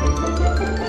Música